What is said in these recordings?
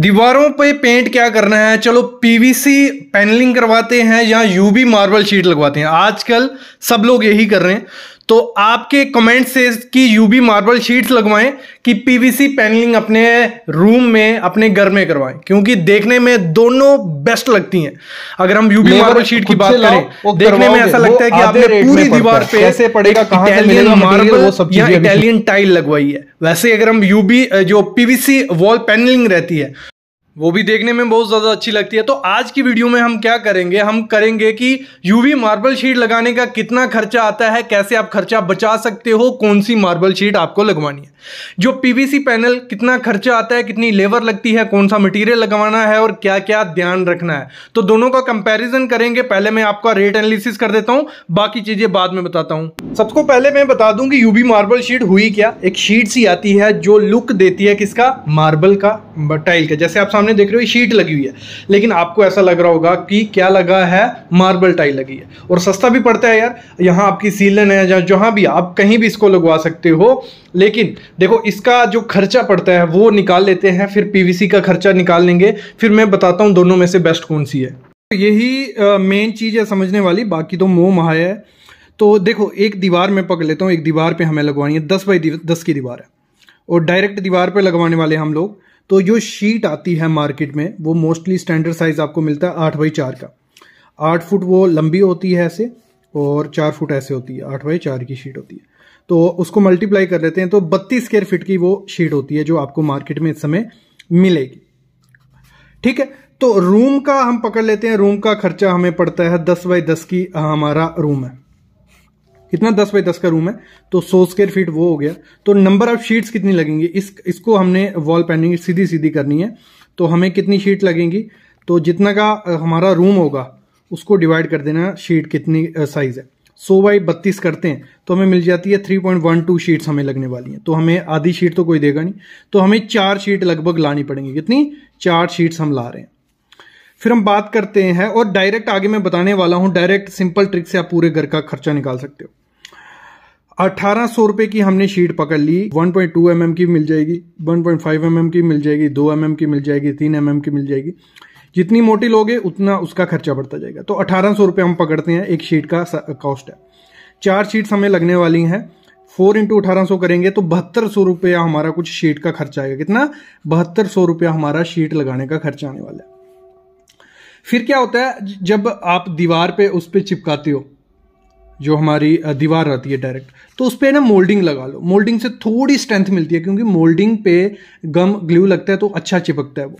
दीवारों पे पेंट क्या करना है? चलो पीवीसी पैनलिंग करवाते हैं या यूवी मार्बल शीट लगवाते हैं। आजकल सब लोग यही कर रहे हैं। तो आपके कमेंट से कि यूबी मार्बल शीट्स लगवाएँ कि पीवीसी पैनलिंग अपने रूम में अपने घर में करवाएँ। क्योंकि देखने में दोनों बेस्ट लगती हैं। अगर हम यूबी मार्बल शीट की बात करें देखने में ऐसा लगता है कि आपने पूरी दीवार पे कैसे पड़ेगा इटालियन मार्बल या इटालियन टाइल लगवाई है वैसे अगर हम यूबी जो पीवीसी वॉल पैनलिंग रहती है वो भी देखने में बहुत ज़्यादा अच्छी लगती है। तो आज की वीडियो में हम क्या करेंगे? हम करेंगे कि यूवी मार्बल शीट लगाने का कितना खर्चा आता है, कैसे आप खर्चा बचा सकते हो कौन सी मार्बल शीट आपको लगवानी है। जो पीवीसी पैनल कितना खर्चा आता है, कितनी लेबर लगती है कौन सा मटेरियल लगवाना है और क्या क्या ध्यान रखना है। तो दोनों का कंपैरिजन करेंगे। पहले मैं आपका रेट एनालिसिस कर देता हूँ, बाकी चीज़ें बाद में बताता हूँ। सबको पहले मैं बता दूँ कि यूवी मार्बल शीट हुई क्या? एक शीट सी आती है जो लुक देती है किसका? मार्बल का टाइल का। जैसे आप सामने देख रहे हो, शीट लगी हुई है। लेकिन आपको ऐसा लग रहा होगा कि क्या लगा है, मार्बल टाइल लगी है। और सस्ता भी पड़ता है यार, यहाँ आपकी सीलन है जहाँ जहाँ भी आप कहीं भी इसको लगवा सकते हो। लेकिन देखो, इसका जो खर्चा पड़ता है, वो निकाल लेते हैं, फिर पीवीसी का खर्चा निकाल लेंगे। फिर मैं बताता हूँ दोनों में से बेस्ट कौन सी है। यही मेन चीज़ है समझने वाली, बाकी तो मोह महा है। तो देखो, एक दीवार में पकड़ लेता हूँ, एक दीवार पे हमें लगवानी है, दस बाई दस की दीवार है। और डायरेक्ट दीवार पे लगवाने वाले हम लोग तो जो शीट आती है मार्केट में, वो मोस्टली स्टैंडर्ड साइज़ आपको मिलता है आठ बाई चार का। आठ फुट वो लंबी होती है ऐसे और चार फुट ऐसे होती है, आठ बाई चार की शीट होती है। तो उसको मल्टीप्लाई कर लेते हैं तो बत्तीस स्क्वेयर फीट की वो शीट होती है जो आपको मार्केट में इस समय मिलेगी। ठीक है तो रूम का हम पकड़ लेते हैं रूम का खर्चा हमें पड़ता है दस बाई दस की हमारा रूम है। कितना दस बाई दस का रूम है तो सौ स्क्वेयर फीट वो हो गया। तो नंबर ऑफ़ शीट्स कितनी लगेंगी? इस, इसको हमने वॉल पैनिंग सीधी सीधी करनी है तो हमें कितनी शीट लगेंगी? तो जितना का हमारा रूम होगा, उसको डिवाइड कर देना शीट कितनी साइज़ है। सौ बाई बत्तीस करते हैं तो हमें मिल जाती है three point one two sheets हमें लगने वाली हैं। तो हमें आधी शीट तो कोई देगा नहीं। तो हमें चार शीट लगभग लानी पड़ेंगी। कितनी? चार शीट्स हम ला रहे हैं। फिर हम बात करते हैं, और डायरेक्ट आगे मैं बताने वाला हूँ डायरेक्ट सिंपल ट्रिक से आप पूरे घर का खर्चा निकाल सकते हो। अठारह सौ रुपए की हमने शीट पकड़ ली। 1.2 पॉइंट mm की मिल जाएगी 1.5 पॉइंट mm की मिल जाएगी 2 mm की मिल जाएगी 3 mm की मिल जाएगी। जितनी मोटी लोगे, उतना उसका खर्चा बढ़ता जाएगा। तो अठारह सौ रुपये हम पकड़ते हैं, एक शीट का कॉस्ट है। चार शीट्स हमें लगने वाली हैं। फोर इंटू अठारह सौ करेंगे तो बहत्तर सौ रुपया हमारा कुछ शीट का खर्चा आएगा। कितना? बहत्तर सौ रुपया हमारा शीट लगाने का खर्चा आने वाला है। फिर क्या होता है? जब आप दीवार पे उस पर चिपकाते हो जो हमारी दीवार रहती है डायरेक्ट तो उस पर ना मोल्डिंग लगा लो। मोल्डिंग से थोड़ी स्ट्रेंथ मिलती है, क्योंकि मोल्डिंग पे गम ग्लू लगता है तो अच्छा चिपकता है वो।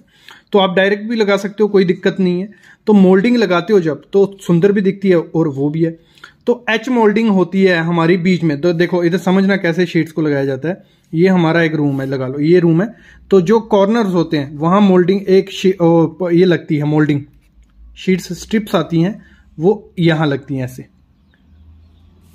तो आप डायरेक्ट भी लगा सकते हो, कोई दिक्कत नहीं है। तो मोल्डिंग लगाते हो जब तो सुंदर भी दिखती है और वो भी है। तो एच मोल्डिंग होती है हमारी बीच में। तो देखो, इधर समझना कैसे शीट्स को लगाया जाता है। ये हमारा एक रूम है, लगा लो, ये रूम है। तो जो कॉर्नर्स होते हैं, वहाँ मोल्डिंग एक ये लगती है मोल्डिंग शीट्स स्ट्रिप्स आती हैं, वो यहाँ लगती हैं ऐसे।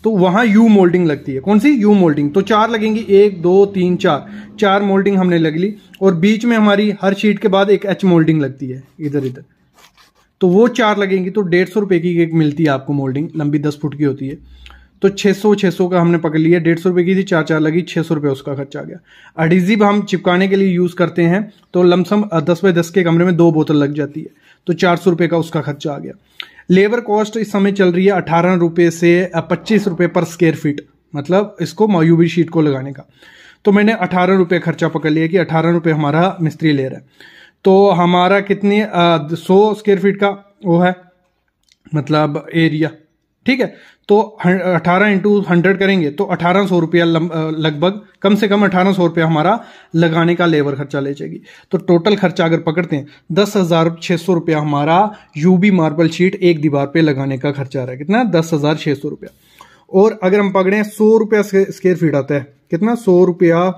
तो वहाँ यू मोल्डिंग लगती है। कौन सी? यू मोल्डिंग तो चार लगेंगी। एक, दो, तीन, चार। चार मोल्डिंग हमने लग ली। और बीच में हमारी हर शीट के बाद एक एच मोल्डिंग लगती है। इधर इधर। तो वो चार लगेंगी। तो डेढ़ सौ रुपए की एक मिलती है आपको मोल्डिंग लंबी दस फुट की होती है। तो 600 600 का हमने पकड़ लिया। डेढ़ सौ रुपए की थी, चार चार लगी। छह सौ रुपए उसका खर्चा आ गया। अडीजिव हम चिपकाने के लिए यूज़ करते हैं। तो लमसम दस बाय दस के कमरे में दो बोतल लग जाती है। तो चार सौ रुपए का उसका खर्चा आ गया। लेबर कॉस्ट इस समय चल रही है अठारह रुपये से पच्चीस रुपये पर स्क्वेयर फीट मतलब इसको मायूबी शीट को लगाने का। तो मैंने अठारह रुपये खर्चा पकड़ लिया कि अठारह रुपये हमारा मिस्त्री ले रहा है। तो हमारा कितनी सौ स्क्वेयर फीट का वो है मतलब एरिया ठीक है? तो अठारह इंटू हंड्रेड करेंगे तो अठारह सौ रुपया लगभग, कम से कम अठारह सौ रुपया हमारा लगाने का लेबर खर्चा ले जाएगी। तो टोटल खर्चा अगर पकड़ते हैं, दस हज़ार छह सौ रुपया हमारा यूबी मार्बल शीट एक दीवार पे लगाने का खर्चा आ रहा है। कितना? दस हज़ार छह सौ रुपया। और अगर हम पकड़े, सौ रुपया स्क्वेयर फीट आता है। कितना? सौ रुपया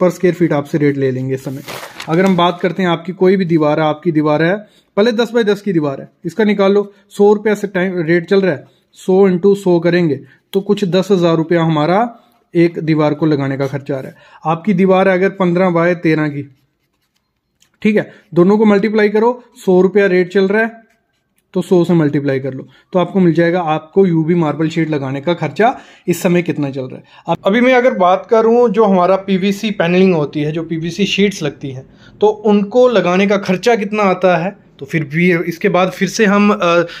पर स्क्वेयर फीट आपसे रेट ले लेंगे इस समय। अगर हम बात करते हैं, आपकी कोई भी दीवार है, आपकी दीवार है, पहले दस बाय दस की दीवार है, इसका निकाल लो। सौ रुपया से टाइम रेट चल रहा है। सौ इंटू सौ करेंगे तो कुछ दस हज़ार रुपया हमारा एक दीवार को लगाने का खर्चा आ रहा है। आपकी दीवार है अगर पंद्रह बाय तेरह की, ठीक है? दोनों को मल्टीप्लाई करो, सौ रुपया रेट चल रहा है तो 100 से मल्टीप्लाई कर लो तो आपको मिल जाएगा आपको यूबी मार्बल शीट लगाने का खर्चा, इस समय कितना चल रहा है। अब अभी मैं अगर बात करूँ, जो हमारा पीवीसी पैनलिंग होती है, जो पीवीसी शीट्स लगती हैं तो उनको लगाने का खर्चा कितना आता है? तो फिर भी इसके बाद फिर से हम आ,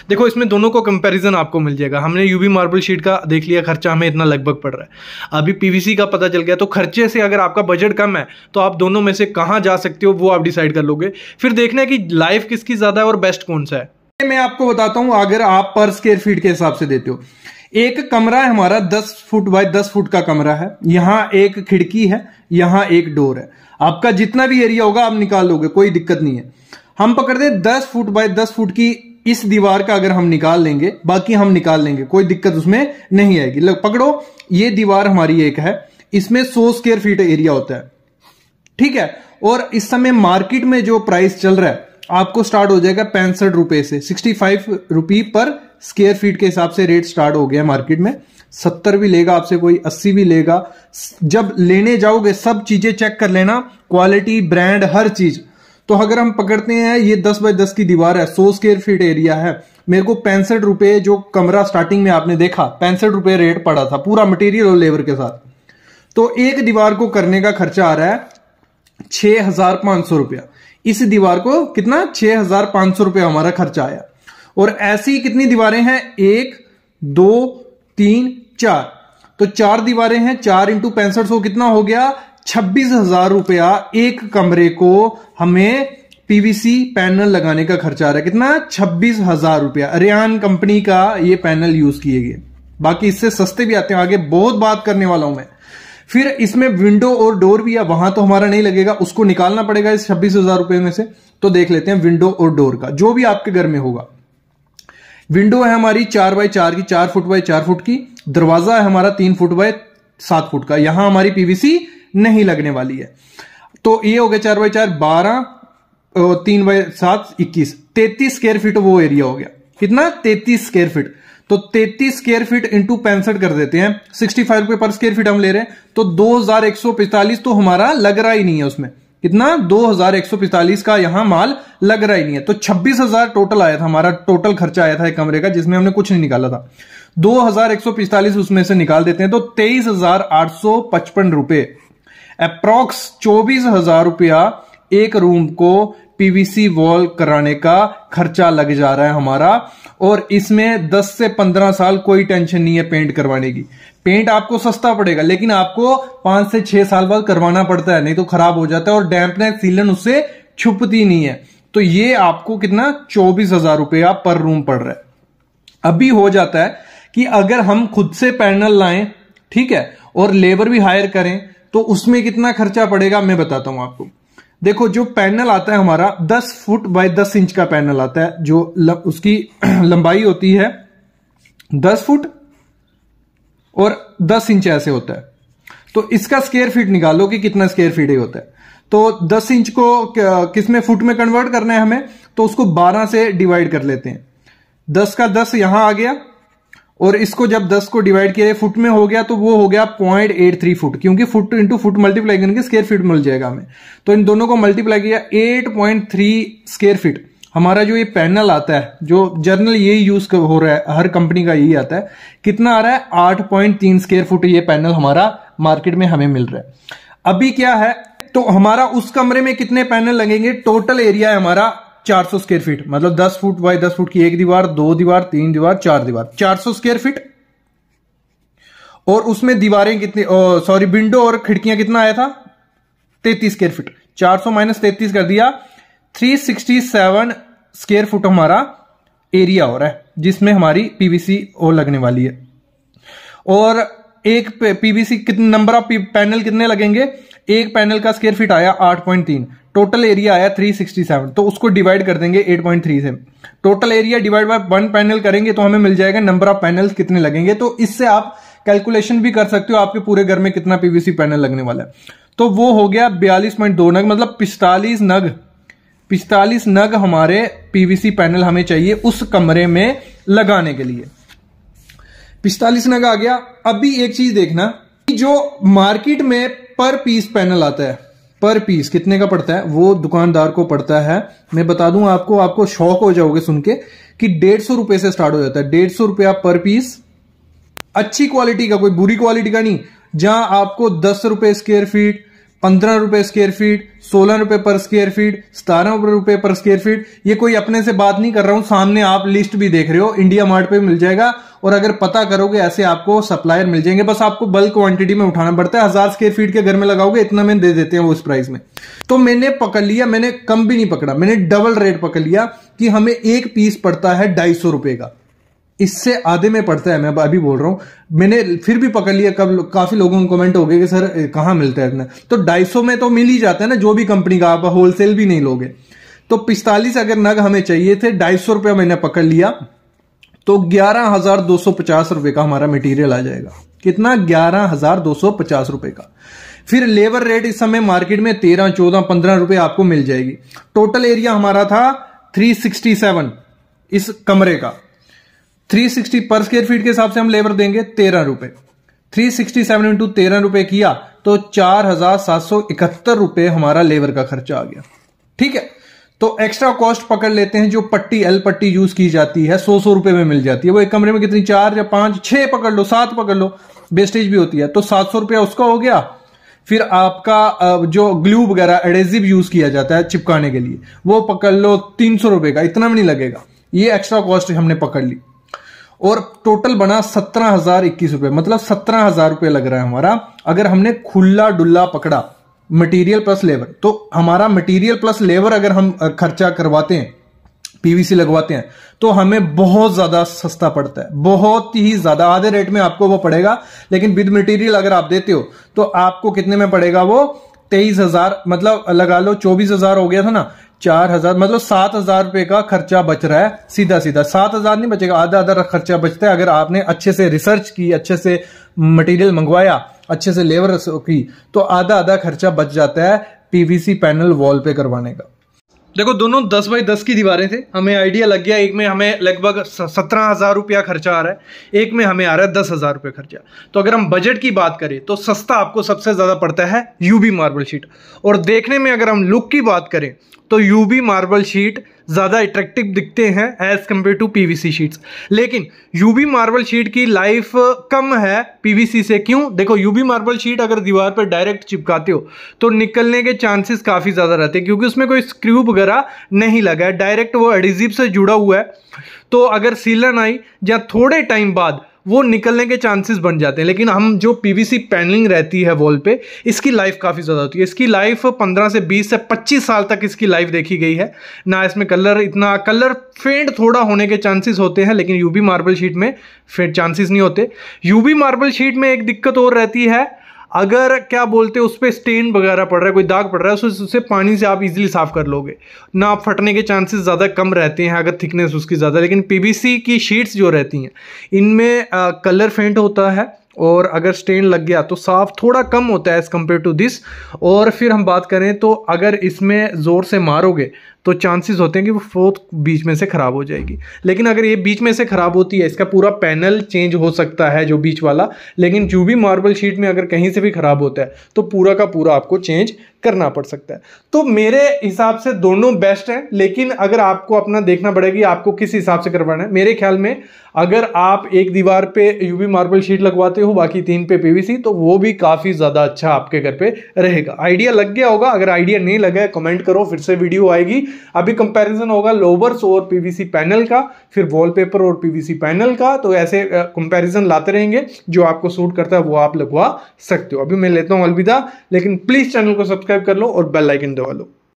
देखो इसमें दोनों को कंपैरिजन आपको मिल जाएगा। हमने यूवी मार्बल शीट का देख लिया खर्चा हमें इतना लगभग पड़ रहा है। अभी पीवीसी का पता चल गया तो खर्चे से अगर आपका बजट कम है तो आप दोनों में से कहाँ जा सकते हो वो आप डिसाइड कर लोगे। फिर देखना है कि लाइफ किसकी ज़्यादा है और बेस्ट कौन सा है। मैं आपको बताता हूँ अगर आप पर स्क्वेयर फीट के हिसाब से देते हो। एक कमरा है हमारा दस फुट बाय दस फुट का कमरा है। यहाँ एक खिड़की है यहाँ एक डोर है। आपका जितना भी एरिया होगा आप निकाल लोगे कोई दिक्कत नहीं है। हम पकड़ते दस फुट बाय दस फुट की इस दीवार का अगर हम निकाल लेंगे, बाकी हम निकाल लेंगे, कोई दिक्कत उसमें नहीं आएगी। लग, पकड़ो, ये दीवार हमारी एक है, इसमें सौ स्क्वेयर फीट एरिया होता है। ठीक है? और इस समय मार्केट में जो प्राइस चल रहा है, आपको स्टार्ट हो जाएगा पैंसठ रुपए से सिक्सटी फाइव रुपी पर स्क्वेयर फीट के हिसाब से रेट स्टार्ट हो गया मार्केट में। सत्तर भी लेगा आपसे कोई, अस्सी भी लेगा। जब लेने जाओगे, सब चीज़ें चेक कर लेना क्वालिटी ब्रांड हर चीज़। तो अगर हम पकड़ते हैं, ये दस बाय दस की दीवार है, सौ स्क्वेयर फीट एरिया है। मेरे को पैंसठ रुपए जो कमरा स्टार्टिंग में आपने देखा, पैंसठ रुपए रेट पड़ा था, पूरा मटेरियल और लेबर के साथ। तो एक दीवार को करने का खर्चा आ रहा है छह हज़ार पाँच सौ रुपया। इस दीवार को कितना? छह हज़ार पाँच सौ रुपया हमारा खर्चा आया। और ऐसी कितनी दीवारें हैं? एक, दो, तीन, चार। तो चार दीवारें हैं, चार इंटू पैंसठ सौ कितना हो गया? छब्बीस हज़ार रुपया एक कमरे को हमें पीवीसी पैनल लगाने का खर्चा आ रहा है। कितना? छब्बीस हज़ार रुपया। अरियान कंपनी का ये पैनल यूज़ किए गए। बाकी इससे सस्ते भी आते हैं। आगे बहुत बात करने वाला हूँ मैं। फिर इसमें विंडो और डोर भी है। वहाँ तो हमारा नहीं लगेगा। उसको निकालना पड़ेगा इस छब्बीस हज़ार रुपए में से। तो देख लेते हैं विंडो और डोर का। जो भी आपके घर में होगा। विंडो है हमारी चार बाय चार की, चार फुट बाय चार फुट की। दरवाज़ा है हमारा तीन फुट बाय सात फुट का। यहाँ हमारी पीवीसी नहीं लगने वाली है। तो ये हो गया चार बाई चार, बारह तीन बाई सात, इक्कीस। तैतीस स्क्वेयर फीट वो एरिया हो गया। कितना? तैतीस स्क्वेयर फीट तो तैतीस स्क्वेयर फीट इंटू पैंसठ कर देते हैं। सिक्सटी फाइव रुपए पर स्क्वेयर फीट हम ले रहे हैं। तो दो हज़ार एक सौ पैंतालीस तो हमारा लग रहा ही नहीं है उसमें। कितना? दो हज़ार एक सौ पैंतालीस का यहाँ माल लग रहा ही नहीं है। तो छब्बीस हज़ार टोटल आया था, हमारा टोटल खर्चा आया था एक कमरे का, जिसमें हमने कुछ नहीं निकाला था। दो हज़ार एक सौ पैंतालीस उसमें से निकाल देते हैं तो तेईस हज़ार आठ सौ पचपन रुपए। अप्रोक्स चौबीस हज़ार रुपया एक रूम को पीवीसी वॉल कराने का खर्चा लग जा रहा है हमारा, और इसमें 10 से 15 साल कोई टेंशन नहीं है पेंट करवाने की। पेंट आपको सस्ता पड़ेगा, लेकिन आपको पाँच से छह साल बाद करवाना पड़ता है, नहीं तो खराब हो जाता है, और डैम्पनेस सीलन उससे छुपती नहीं है। तो ये आपको कितना? चौबीस हज़ार रुपया पर रूम पड़ रहा है। अभी हो जाता है कि अगर हम खुद से पैनल लाएँ ठीक है और लेबर भी हायर करें तो उसमें कितना खर्चा पड़ेगा मैं बताता हूँ आपको। देखो जो पैनल आता है हमारा 10 फुट बाय 10 इंच का पैनल आता है जो ल, उसकी लंबाई होती है 10 फुट और 10 इंच ऐसे होता है। तो इसका स्केयर फीट निकालो कि कितना स्केयर फीट ही होता है। तो 10 इंच को किसमें फुट में कन्वर्ट करना है हमें तो उसको 12 से डिवाइड कर लेते हैं। 10 का 10 यहाँ आ गया और इसको जब 10 को डिवाइड किया फुट में हो गया तो वो हो गया पॉइंट एट थ्री फुट क्योंकि फुट इंटू फुट मल्टीप्लाई करेंगे स्केयर फीट मिल जाएगा हमें। तो इन दोनों को मल्टीप्लाई किया eight point three square feet हमारा जो ये पैनल आता है, जो जर्नल यही यूज़ हो रहा है, हर कंपनी का यही आता है, कितना आ रहा है? आठ पॉइंट तीन स्केयर फुट ये पैनल हमारा मार्केट में हमें मिल रहा है। अभी क्या है? तो हमारा उस कमरे में कितने पैनल लगेंगे? टोटल एरिया है हमारा 400 स्क्वायर फीट मतलब 10 फुट बाय 10 फुट की एक दीवार, दो दीवार, तीन दीवार, चार दीवार। 400 स्क्वायर फीट और उसमें दीवारें कितनी सॉरी विंडो और खिड़कियाँ कितना आया था? 33 स्क्वायर फीट 400 माइनस तैतीस कर दिया। 367 स्क्वायर फुट हमारा एरिया हो रहा है, जिसमें हमारी पीवीसी और लगने वाली है। और एक पीवीसी कितने नंबर ऑफ़ पैनल कितने लगेंगे? एक पैनल का स्क्वायर फीट आया 8.3 टोटल एरिया आया 367 तो उसको डिवाइड कर देंगे 8.3 से। Total area divide by one panel करेंगे तो हमें मिल जाएगा नंबर ऑफ़ पैनल्स कितने लगेंगे तो इससे आप कैलकुलेशन भी कर सकते हो, आपके पूरे घर में कितना पीवीसी पैनल लगने वाला है। तो वो हो गया बयालीस पॉइंट दो नग मतलब पिस्तालीस नग पिस्तालीस नग हमारे पीवीसी पैनल हमें चाहिए उस कमरे में लगाने के लिए। पिस्तालीस नग आ गया। अभी एक चीज़ देखना जो मार्केट में पर पीस पैनल आता है, पर पीस, कितने का पड़ता है? वो दुकानदार को पड़ता है। मैं बता दूँ आपको आपको शौक हो जाओगे सुन के कि डेढ़ सौ रुपए से स्टार्ट हो जाता है। डेढ़ सौ रुपया पर पीस, अच्छी क्वालिटी का, कोई बुरी क्वालिटी का नहीं, जहाँ आपको दस रुपए स्क्वेयर फीट पंद्रह रुपए स्क्वेयर फीट सोलह रुपए पर स्क्वेयर फीट सतारह रुपए पर स्क्वेयर फीट ये कोई अपने से बात नहीं कर रहा हूँ, सामने आप लिस्ट भी देख रहे हो इंडिया मार्ट पे मिल जाएगा। और अगर पता करोगे ऐसे आपको सप्लायर मिल जाएँगे। बस आपको बल्क क्वांटिटी में उठाना पड़ता है। हज़ार स्क्वेयर फीट के घर में लगाओगे, इतना में दे देते हैं वो उस प्राइस में। तो मैंने पकड़ लिया, मैंने कम भी नहीं पकड़ा। मैंने डबल रेट पकड़ लिया कि हमें एक पीस पड़ता है ढाई सौ रुपए का। इससे आधे में पड़ता है, मैं अभी बोल रहा हूँ। मैंने फिर भी पकड़ लिया, कब काफ़ी लोगों को कमेंट हो गए कि, सर कहाँ मिलता है इतना? तो ढाई सौ में तो मिल ही जाता है ना, जो भी कंपनी का आप होलसेल भी नहीं लोगे। तो पिस्तालीस अगर नग हमें चाहिए थे, ढाई सौ रुपया मैंने पकड़ लिया। तो ग्यारह हज़ार दो सौ पचास रुपए का हमारा मटेरियल आ जाएगा। कितना? ग्यारह हज़ार दो सौ पचास रुपए का। फिर लेबर रेट इस समय मार्केट में तेरह, चौदह, पंद्रह रुपए आपको मिल जाएगी। टोटल एरिया हमारा था थ्री सिक्सटी सेवन इस कमरे का। 360 पर स्क्वेयर फीट के हिसाब से हम लेबर देंगे तेरह रुपए। 367 सिक्सटी सेवन इंटू तेरह रुपए किया तो चार हज़ार सात सौ इकहत्तर रुपए हमारा लेबर का खर्चा आ गया। ठीक है? तो एक्स्ट्रा कॉस्ट पकड़ लेते हैं जो पट्टी एल पट्टी यूज़ की जाती है, सौ सौ रुपए में मिल जाती है। वो एक कमरे में कितनी, चार या पाँच, छह पकड़ लो, सात पकड़ लो वेस्टेज भी होती है। तो सात सौ रुपया उसका हो गया। फिर आपका जो ग्लू वगैरह एडेजिव यूज़ किया जाता है चिपकाने के लिए, वो पकड़ लो तीन सौ रुपए का। इतना भी नहीं लगेगा। ये एक्स्ट्रा कॉस्ट हमने पकड़ ली। और टोटल बना सत्रह हज़ार इक्कीस रुपए। मतलब सत्रह हज़ार रुपए लग रहा है हमारा। अगर हमने खुला डुल्ला पकड़ा मटेरियल प्लस लेबर तो हमारा मटेरियल प्लस लेबर अगर हम खर्चा करवाते हैं पीवीसी लगवाते हैं तो हमें बहुत ज़्यादा सस्ता पड़ता है। बहुत ही ज़्यादा। आधे रेट में आपको वो पड़ेगा, लेकिन विद मटेरियल अगर आप देते हो तो आपको कितने में पड़ेगा वो? तेईस हज़ार मतलब लगा लो चौबीस हज़ार हो गया था ना, चार हज़ार मतलब सात हज़ार रुपए का खर्चा बच रहा है सीधा सीधा सात हज़ार नहीं बचेगा आधा आधा खर्चा बचता है, अगर आपने अच्छे से रिसर्च की, अच्छे से मटेरियल मंगवाया, अच्छे से लेबर की तो आधा आधा खर्चा बच जाता है पीवीसी पैनल वॉल पे करवाने का। देखो, दोनों दस बाई दस की दीवारें थे, हमें आइडिया लग गया, एक में हमें लगभग सत्रह हज़ार रुपया खर्चा आ रहा है, एक में हमें आ रहा है दस हज़ार रुपये खर्चा। तो अगर हम बजट की बात करें तो सस्ता आपको सबसे ज़्यादा पड़ता है यूबी मार्बल शीट और देखने में अगर हम लुक की बात करें तो यूबी मार्बल शीट ज़्यादा अट्रैक्टिव दिखते हैं as compare to PVC sheets लेकिन यूबी मार्बल शीट की लाइफ कम है पीवीसी से। क्यों? देखो यूबी मार्बल शीट अगर दीवार पर डायरेक्ट चिपकाते हो तो निकलने के चांसेस काफ़ी ज़्यादा रहते हैं, क्योंकि उसमें कोई स्क्रू वगैरह नहीं लगा है। डायरेक्ट वो एडिजिव से जुड़ा हुआ है। तो अगर सीलन आई, या थोड़े टाइम बाद वो निकलने के चांसेस बन जाते हैं। लेकिन हम जो पीवीसी पैनलिंग रहती है वॉल पे, इसकी लाइफ काफ़ी ज़्यादा होती है। इसकी लाइफ 15 से 20 से 25 साल तक इसकी लाइफ देखी गई है। ना इसमें कलर इतना कलर फेंट थोड़ा होने के चांसेस होते हैं, लेकिन यूबी मार्बल शीट में फेंट चांसेस नहीं होते। यूबी मार्बल शीट में एक दिक्कत और रहती है अगर क्या बोलते हैं, उस पर स्टेन वगैरह पड़ रहा है, कोई दाग पड़ रहा है, उस उसे पानी से आप इजीली साफ़ कर लोगे। ना आप फटने के चांसेस ज़्यादा कम रहते हैं, अगर थिकनेस उसकी ज़्यादा लेकिन पीवीसी की शीट्स जो रहती हैं, इनमें कलर फेंट होता है और अगर स्टेन लग गया तो साफ़ थोड़ा कम होता है एज़ कंपेयर टू दिस और फिर हम बात करें तो अगर इसमें ज़ोर से मारोगे तो चांसेस होते हैं कि वो फोर्थ बीच में से ख़राब हो जाएगी। लेकिन अगर ये बीच में से ख़राब होती है, इसका पूरा पैनल चेंज हो सकता है जो बीच वाला, लेकिन जो भी मार्बल शीट में अगर कहीं से भी ख़राब होता है तो पूरा का पूरा आपको चेंज करना पड़ सकता है। तो मेरे हिसाब से दोनों बेस्ट हैं, लेकिन अगर आपको अपना देखना पड़ेगा आपको किस हिसाब से करवाना है। मेरे ख्याल में अगर आप एक दीवार पे यूवी मार्बल शीट लगवाते हो, बाकी तीन पे पीवीसी तो वो भी काफ़ी ज़्यादा अच्छा आपके घर पे रहेगा। आइडिया लग गया होगा, अगर आइडिया नहीं लगा है कमेंट करो, फिर से वीडियो आएगी। अभी कंपैरिजन होगा लोवर्स और पीवीसी पैनल का, फिर वॉलपेपर और पीवीसी पैनल का तो ऐसे कंपैरिजन लाते रहेंगे। जो आपको सूट करता है, वो आप लगवा सकते हो। अभी मैं लेता हूँ अलविदा, लेकिन प्लीज़ चैनल को सब्सक्राइब कर लो और बेल आइकन दबा लो।